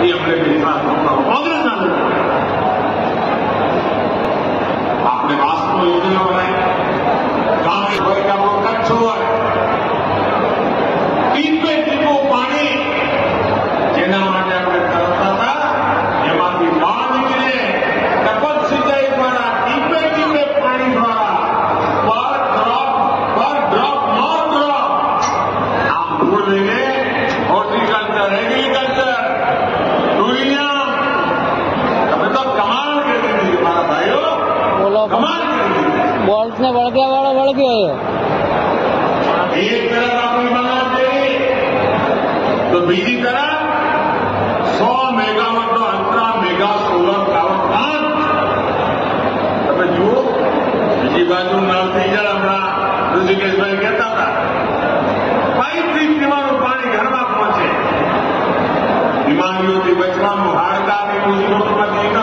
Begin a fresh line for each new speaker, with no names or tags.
એ અમને વિશ્વાસ નહોતો કોંગ્રેસના લોકો આપણે વાસ્તવ યોજના બનાવી ગામે હોય કે આપણો કચ્છ હોય ટીપે ટીપું પાણી જેના માટે આપણે તરસતા હતા એમાંથી બહાર નીકળીને ટપક સિંચાઈ દ્વારા ટીપે ટીપે પાણી દ્વારા પર ડ્રોપ પર ડ્રોપ નો ડ્રોપ આ મૂળ લઈને હોર્ટિકલ્ચર એગ્રીકલ્ચર
બોલ્ટ ને વળગ્યા વાળો વળગ્યો એ
એક તરફ આપણી બનાવ છે તો બીજી તરફ સો મેગાવોટનો ultra mega solar power plant તમે જુઓ બીજી બાજુ નળ થઈ જાય હમણાં ઋષિકેશભાઈ કહેતા હતા પાઇપથી પીવાનું પાણી ઘરમાં પહોંચે બીમારીઓથી બચવાનું હાડકાની મુસીબતોમાંથી નીકળવાનું